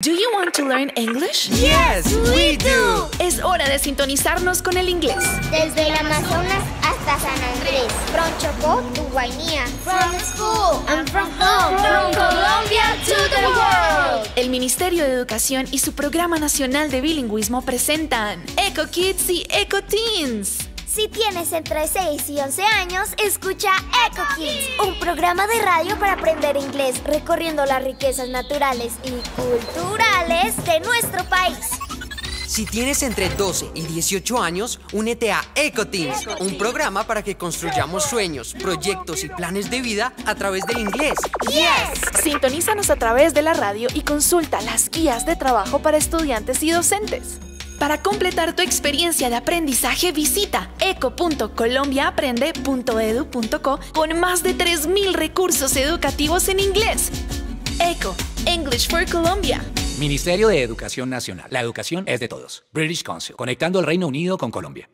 Do you want to learn English? Yes, we do. Es hora de sintonizarnos con el inglés. Desde el Amazonas hasta San Andrés. From Chocó to Guainía. From school and from home. From Colombia to the world. El Ministerio de Educación y su Programa Nacional de Bilingüismo presentan Eco Kids y Eco Teens. Si tienes entre 6 y 11 años, escucha Eco Kids, un programa de radio para aprender inglés, recorriendo las riquezas naturales y culturales de nuestro país. Si tienes entre 12 y 18 años, únete a EcoTeens, un programa para que construyamos sueños, proyectos y planes de vida a través del inglés. Yes. Sintonízanos a través de la radio y consulta las guías de trabajo para estudiantes y docentes. Para completar tu experiencia de aprendizaje, visita eco.colombiaaprende.edu.co con más de 3.000 recursos educativos en inglés. ECO, English for Colombia. Ministerio de Educación Nacional. La educación es de todos. British Council. Conectando el Reino Unido con Colombia.